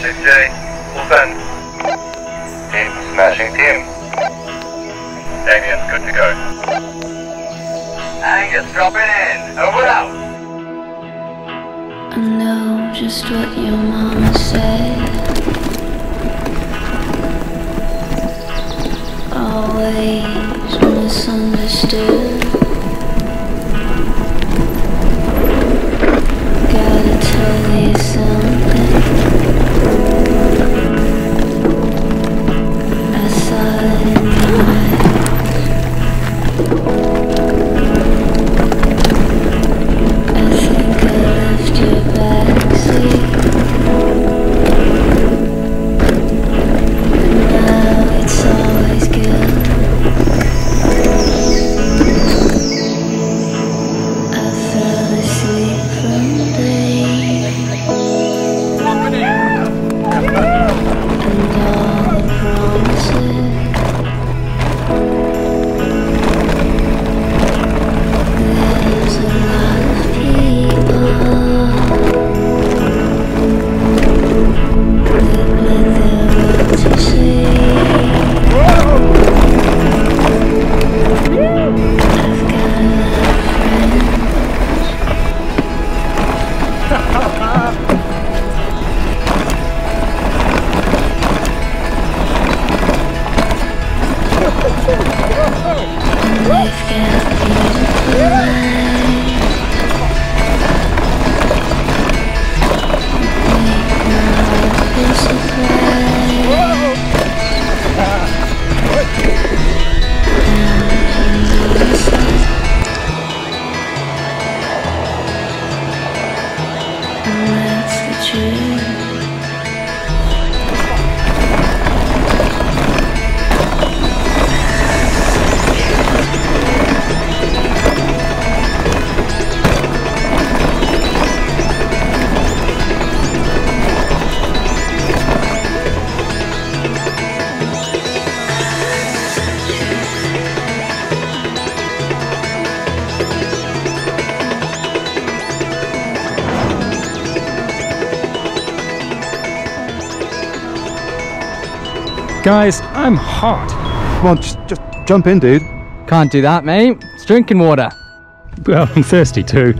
Send. Team, smashing team. Damien, good to go. In. Over out. I know just what your mama said. Always misunderstood. And Guys, I'm hot. Come on, just, just jump in, dude. Can't do that, mate. It's drinking water. Well, I'm thirsty too.